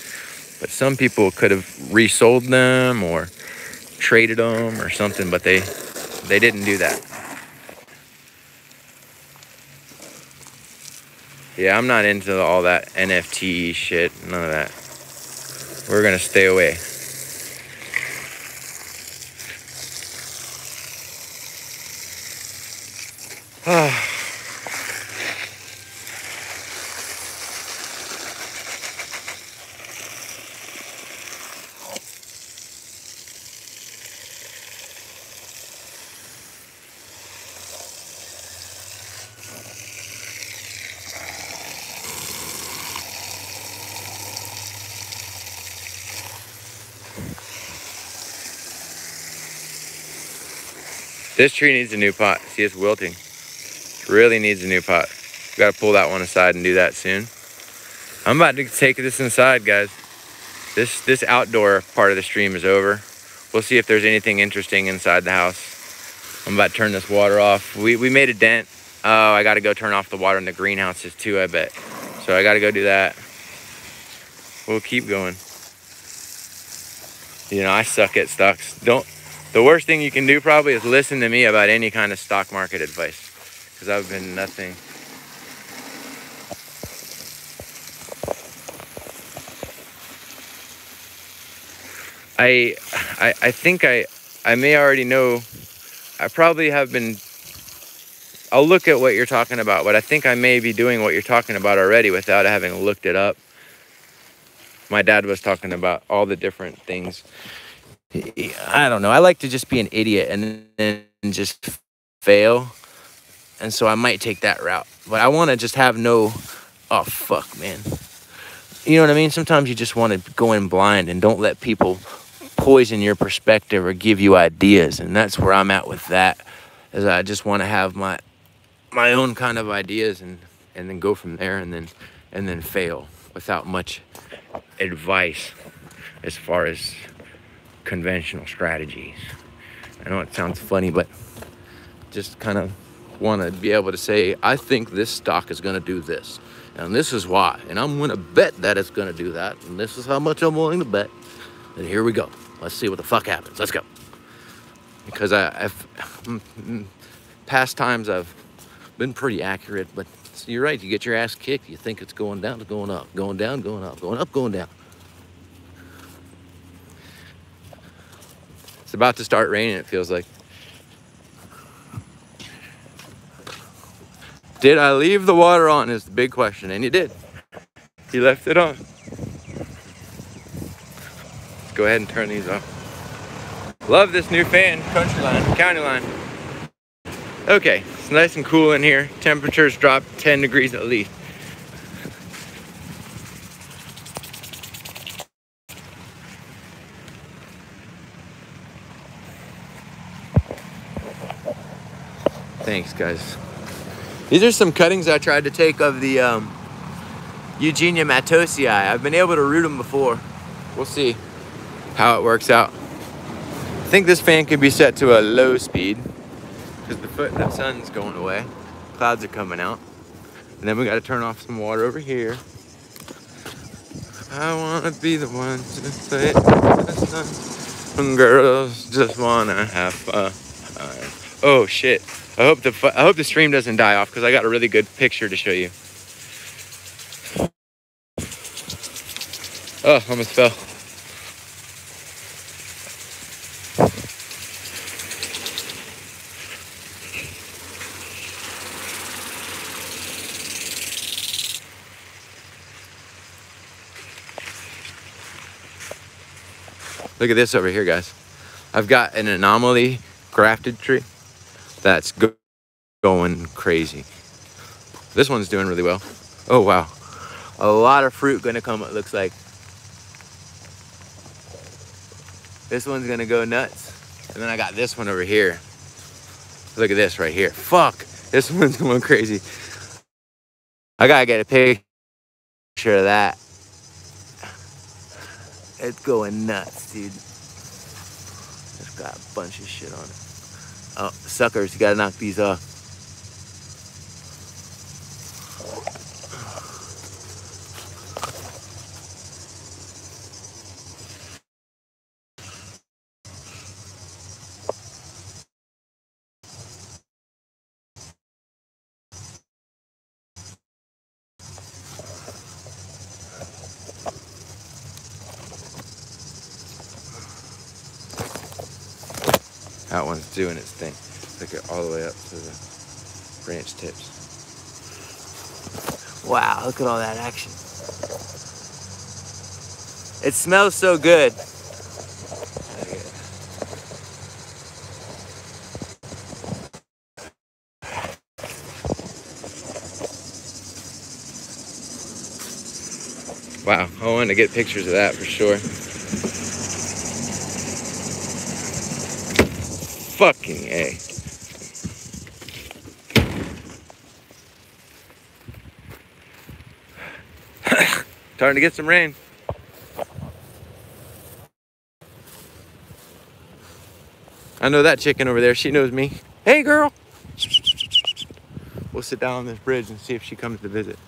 But some people could have resold them or traded them or something, but they they didn't do that. Yeah, I'm not into all that NFT shit. None of that. We're gonna stay away. *sighs* *sighs* This tree needs a new pot. See, it's wilting. Really needs a new pot. Got to pull that one aside and do that soon. I'm about to take this inside, guys. This this outdoor part of the stream is over. We'll see if there's anything interesting inside the house. I'm about to turn this water off. We, we made a dent. Oh, I got to go turn off the water in the greenhouses too, I bet. So I got to go do that. We'll keep going. You know, I suck at stocks. Don't the worst thing you can do probably is listen to me about any kind of stock market advice because I've been nothing. I, I, I think I, I may already know. I probably have been. I'll look at what you're talking about, but I think I may be doing what you're talking about already without having looked it up. My dad was talking about all the different things I don't know. I like to just be an idiot and then just fail. And so I might take that route. But I want to just have no, oh, fuck, man. You know what I mean? Sometimes you just want to go in blind and don't let people poison your perspective or give you ideas. And that's where I'm at with that. Is I just want to have my my own kind of ideas and and then go from there and then and then fail without much advice as far as conventional strategies. I know it sounds funny, but just kind of want to be able to say, I think this stock is going to do this. And this is why. And I'm going to bet that it's going to do that. And this is how much I'm willing to bet. And here we go. Let's see what the fuck happens. Let's go. Because I, have mm, mm, past times I've been pretty accurate, but you're right. You get your ass kicked. You think it's going down, it's going up, going down, going up, going up, going down. It's about to start raining, it feels like. Did I leave the water on is the big question, and you did. You left it on. Let's go ahead and turn these off. Love this new fan, country line, county line. Okay, it's nice and cool in here. Temperatures dropped 10 degrees at least. Thanks, guys. These are some cuttings I tried to take of the um, Eugenia mattosii. I've been able to root them before. We'll see how it works out. I think this fan could be set to a low speed because the foot the sun's going away. Clouds are coming out. And then we got to turn off some water over here. I want to be the one to say when girls just want to have fun. Oh shit. I hope the I hope the stream doesn't die off because I got a really good picture to show you. Oh, I almost fell. Look at this over here, guys. I've got an anomaly grafted tree that's go going crazy. This one's doing really well. Oh, wow. A lot of fruit gonna come, it looks like. This one's gonna go nuts. And then I got this one over here. Look at this right here. Fuck, this *laughs* one's going crazy. I gotta get a picture of that. It's going nuts, dude. It's got a bunch of shit on it. Oh, suckers, you gotta knock these off. That one's doing its thing. Look at all the way up to the branch tips. Wow, look at all that action. It smells so good. Wow, I wanted to get pictures of that for sure. Fucking A. Starting to get some rain. I know that chicken over there. She knows me. Hey, girl. We'll sit down on this bridge and see if she comes to visit.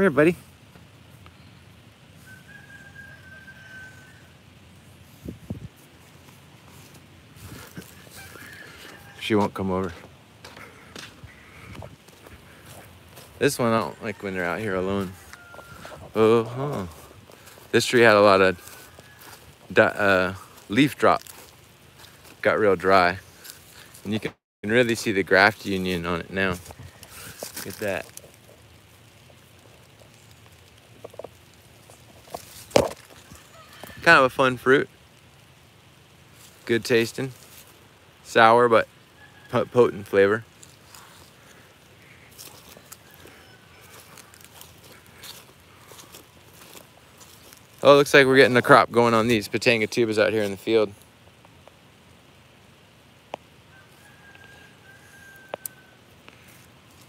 Come here, buddy. She won't come over. This one, I don't like when they're out here alone. Oh, huh. This tree had a lot of uh, leaf drop. Got real dry. And you can really see the graft union on it now. Look at that. Kind of a fun fruit. Good tasting. Sour, but potent flavor. Oh, looks like we're getting a crop going on these Pitanga tubas out here in the field.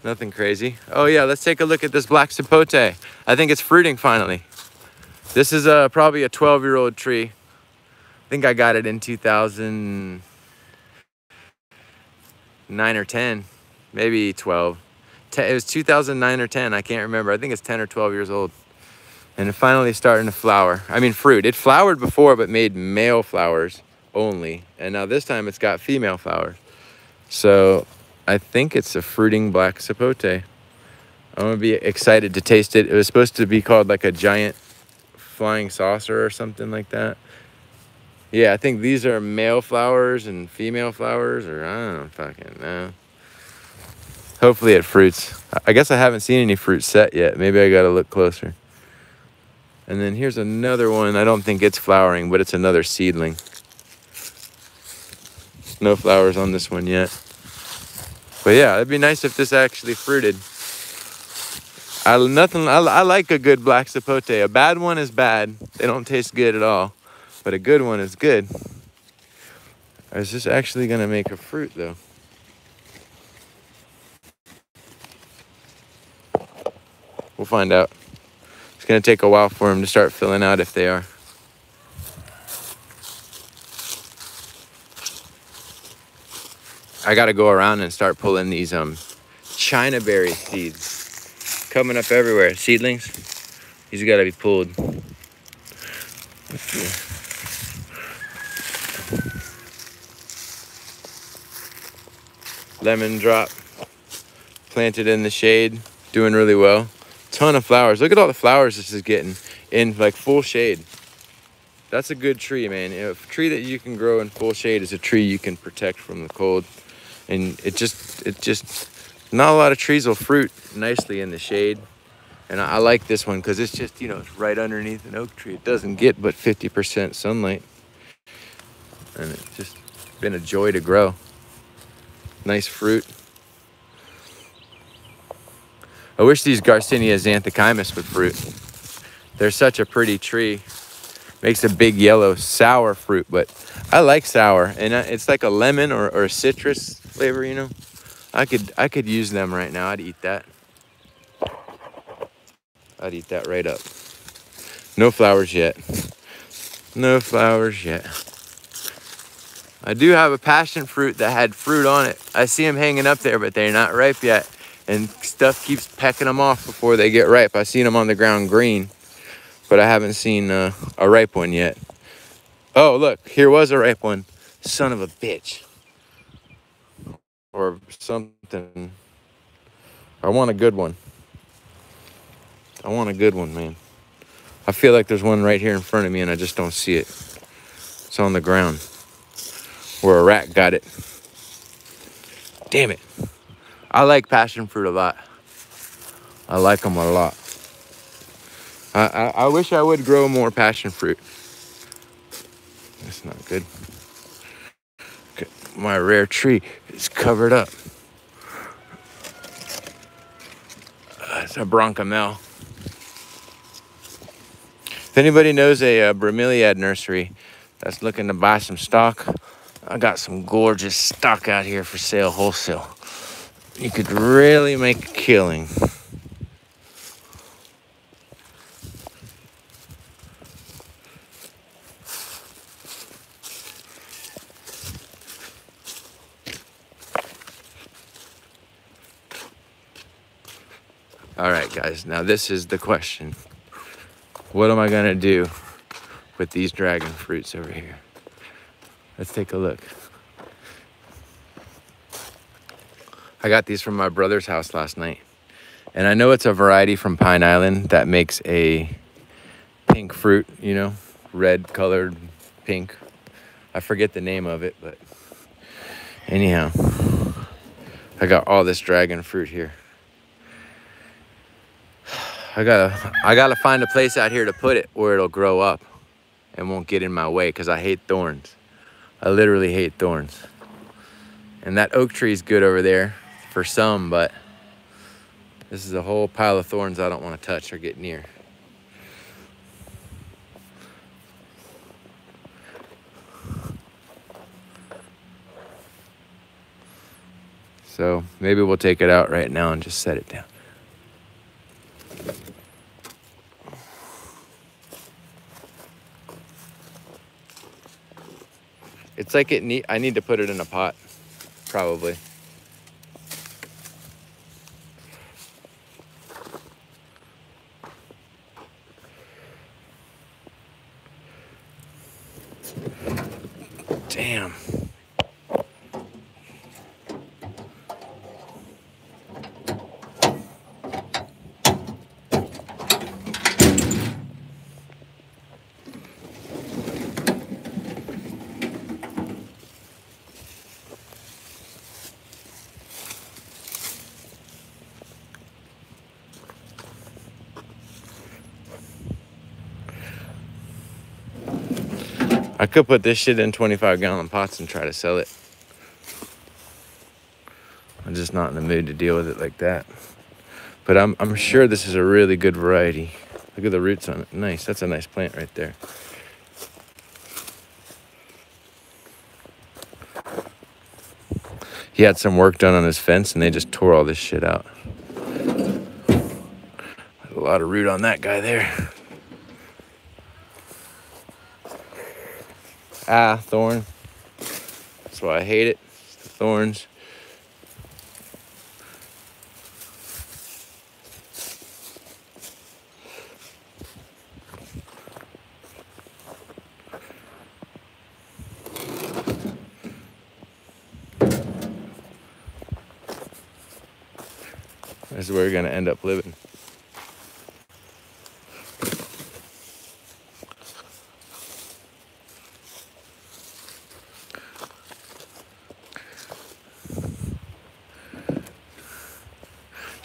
Nothing crazy. Oh yeah, let's take a look at this black sapote. I think it's fruiting finally. This is a, probably a 12 year old tree. I think I got it in 2009 or 10, maybe 12. It was 2009 or 10, I can't remember. I think it's 10 or 12 years old. And finally starting to flower. I mean fruit. It flowered before but made male flowers only. And now this time it's got female flowers. So I think it's a fruiting black sapote. I'm gonna be excited to taste it. It was supposed to be called like a giant flying saucer or something like that. Yeah, I think these are male flowers and female flowers, or I don't fucking know. Hopefully it fruits. I guess I haven't seen any fruit set yet. Maybe I gotta look closer. And then here's another one. I don't think it's flowering, but it's another seedling. No flowers on this one yet. But yeah, it'd be nice if this actually fruited. I nothing. I, I like a good black sapote. A bad one is bad. They don't taste good at all. But a good one is good. I was just actually gonna make a fruit though. We'll find out. It's gonna take a while for them to start filling out if they are. I gotta go around and start pulling these um China berry seeds coming up everywhere. Seedlings. These got to be pulled. Lemon drop. Planted in the shade. Doing really well. Ton of flowers. Look at all the flowers this is getting in like full shade. That's a good tree, man. A tree that you can grow in full shade is a tree you can protect from the cold. And it just, it just, not a lot of trees will fruit nicely in the shade. And I, like this one because it's just, you know, it's right underneath an oak tree. It doesn't get but 50% sunlight. And it's just been a joy to grow. Nice fruit. I wish these Garcinia xanthochymus would fruit. They're such a pretty tree. Makes a big yellow sour fruit, but I like sour. And it's like a lemon or, or a citrus flavor, you know? I could I could use them right now. I'd eat that. I'd eat that right up. No flowers yet. No flowers yet. I do have a passion fruit that had fruit on it. I see them hanging up there, but they're not ripe yet. And stuff keeps pecking them off before they get ripe. I've seen them on the ground green, but I haven't seen uh, a ripe one yet. Oh, look, here was a ripe one. Son of a bitch or something. I want a good one. I want a good one, man. I feel like there's one right here in front of me and I just don't see it. It's on the ground where a rat got it. Damn it. I like passion fruit a lot. I like them a lot. I, I, I wish I would grow more passion fruit. That's not good. My rare tree. It's covered up. Uh, it's a broncomel. If anybody knows a, a uh, bromeliad nursery that's looking to buy some stock, I got some gorgeous stock out here for sale wholesale. You could really make a killing. All right, guys, now this is the question. What am I gonna do with these dragon fruits over here? Let's take a look. I got these from my brother's house last night. And I know it's a variety from Pine Island that makes a pink fruit, you know, red colored pink. I forget the name of it, but anyhow, I got all this dragon fruit here. I gotta I gotta find a place out here to put it where it'll grow up and won't get in my way because I hate thorns. I literally hate thorns. And that oak tree is good over there for some, but this is a whole pile of thorns I don't want to touch or get near. So maybe we'll take it out right now and just set it down. It's like it need I need to put it in a pot, probably. Damn. I could put this shit in 25 gallon pots and try to sell it. I'm just not in the mood to deal with it like that. But I'm, I'm sure this is a really good variety. Look at the roots on it. Nice. That's a nice plant right there. He had some work done on his fence and they just tore all this shit out. a lot of root on that guy there. Ah, thorn. That's why I hate it. It's the thorns. This is where you're gonna end up living.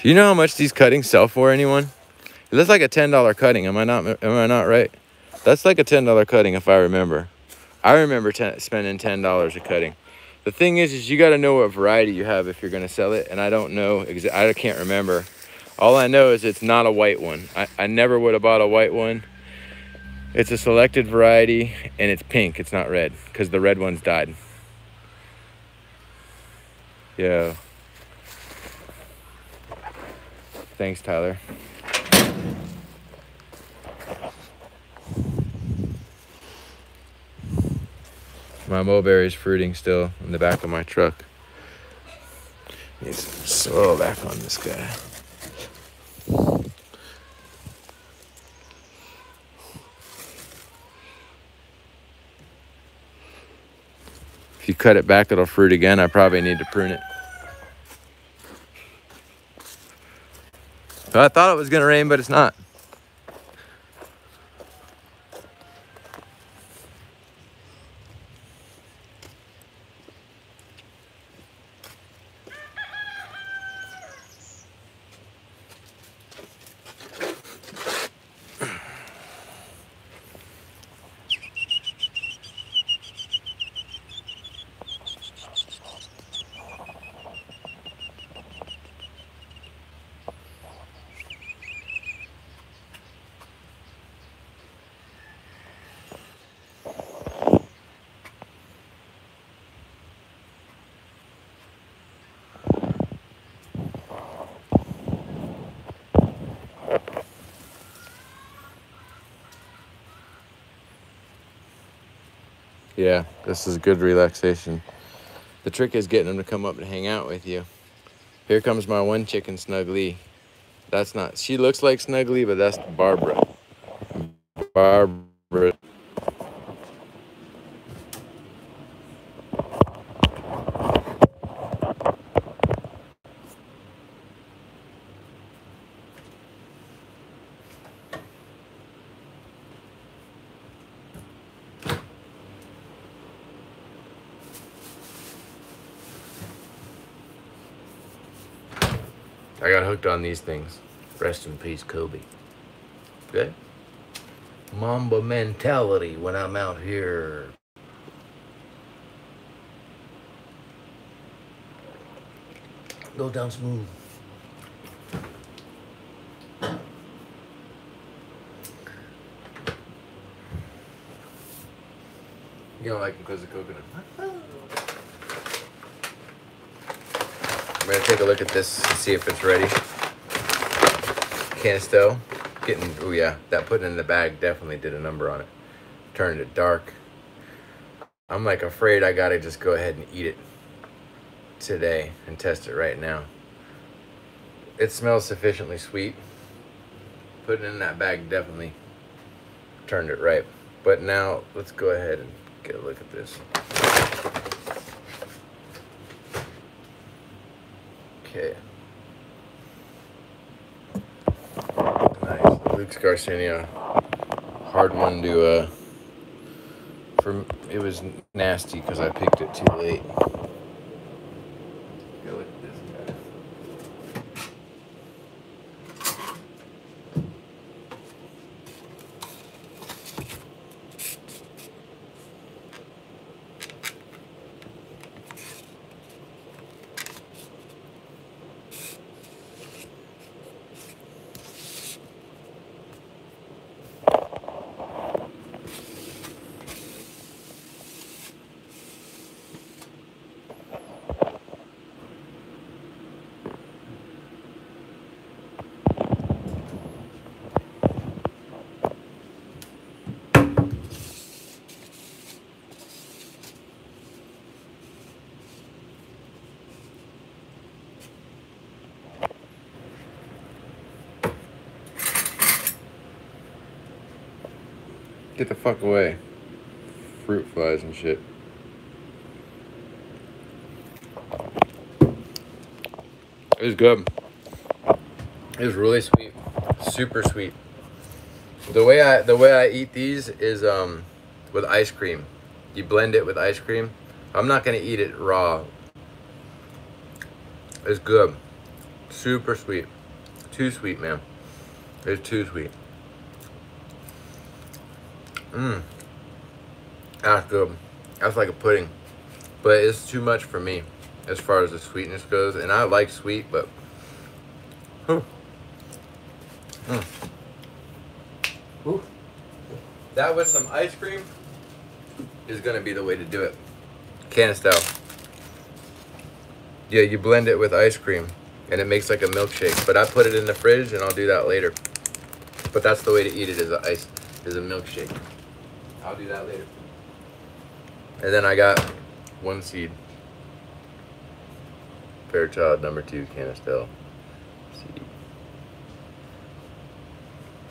Do you know how much these cuttings sell for anyone? It looks like a ten dollar cutting. Am I not? Am I not right? That's like a ten dollar cutting if I remember. I remember ten, spending ten dollars a cutting. The thing is, is you got to know what variety you have if you're gonna sell it, and I don't know. I can't remember. All I know is it's not a white one. I, I never would have bought a white one. It's a selected variety, and it's pink. It's not red because the red ones died. Yeah. Thanks, Tyler. My mulberry's fruiting still in the back of my truck. Need some soil back on this guy. If you cut it back, it'll fruit again. I probably need to prune it. I thought it was gonna rain, but it's not. Yeah, this is good relaxation. The trick is getting them to come up and hang out with you. Here comes my one chicken, Snuggly. That's not, she looks like Snuggly, but that's Barbara. Barbara. I got hooked on these things. Rest in peace, Kobe. Okay? Mamba mentality when I'm out here. Go down smooth. You don't like them because of coconut. I'm gonna take a look at this and see if it's ready. Canistel, getting, oh yeah, that putting in the bag definitely did a number on it. Turned it dark. I'm like afraid I gotta just go ahead and eat it today and test it right now. It smells sufficiently sweet. Putting in that bag definitely turned it right. But now let's go ahead and get a look at this. Okay. Luke's Garcinia. Hard one to, uh, for, it was nasty because I picked it too late. Go look at this guy. Get the fuck away. Fruit flies and shit. It was good. It was really sweet, super sweet. The way I the way I eat these is um with ice cream. You blend it with ice cream. I'm not gonna eat it raw. It's good, super sweet, too sweet, man. It's too sweet. Mmm. That's good. That's like a pudding. But it's too much for me as far as the sweetness goes. And I like sweet, but... Mm. That with some ice cream is going to be the way to do it. Canistel. Yeah, you blend it with ice cream and it makes like a milkshake. But I put it in the fridge and I'll do that later. But that's the way to eat it is a ice is a milkshake. I'll do that later. And then I got one seed. Fairchild number two Canistel seed.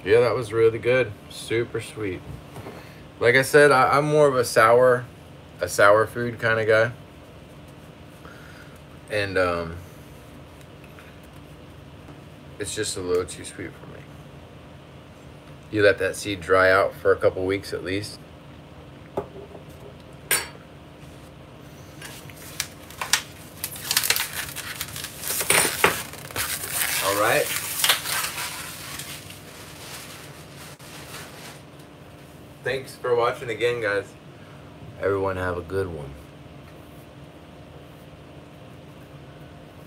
Yeah, that was really good. Super sweet. Like I said, I, am more of a sour, a sour food kind of guy. And um, it's just a little too sweet for me. You let that seed dry out for a couple weeks at least. All right. Thanks for watching again, guys. Everyone have a good one.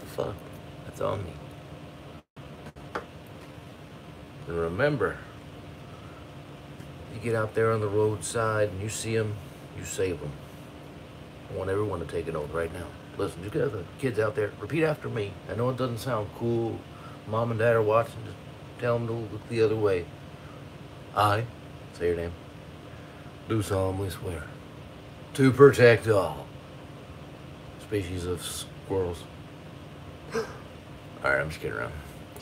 The Fuck, that's on me. And remember, you get out there on the roadside and you see them, you save them. I want everyone to take an oath right now. Listen, you got the kids out there, repeat after me. I know it doesn't sound cool. Mom and dad are watching. Just tell them to look the other way. I, say your name, do solemnly swear to protect all species of squirrels. All right, I'm just kidding around.